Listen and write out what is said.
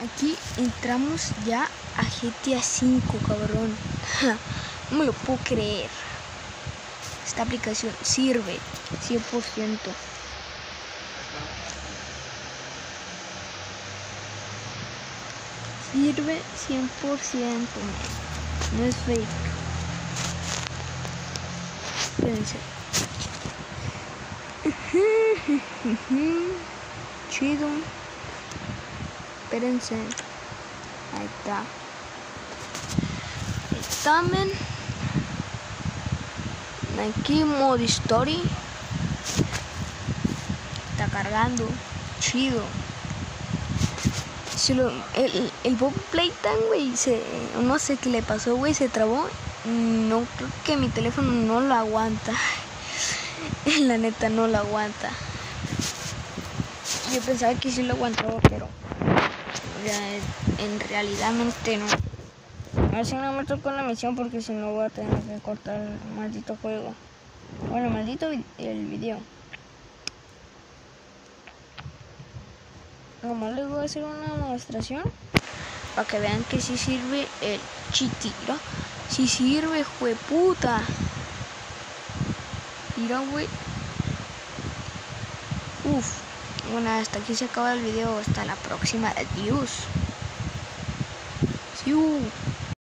Aquí entramos ya a GTA V, cabrón. no me lo puedo creer. Esta aplicación sirve 100%. Sirve 100%. No es fake. Espérense. Chido. Espérense. Ahí está. Examen. Aquí modo story. Está cargando. Chido. Si lo, el, el Bob Playtime, güey, se, no sé qué le pasó, güey, se trabó. No, creo que mi teléfono no lo aguanta. La neta no lo aguanta. Yo pensaba que sí lo aguantaba, pero en realidad no. A ver si no me toco la misión porque si no voy a tener que cortar el maldito juego. Bueno, maldito el video. Nomás les voy a hacer una demostración para que vean que sí sirve el chitira. Si sí sirve, puta. Mira, güey. Uf. Bueno, hasta aquí se acaba el video. Hasta la próxima. Adiós. You.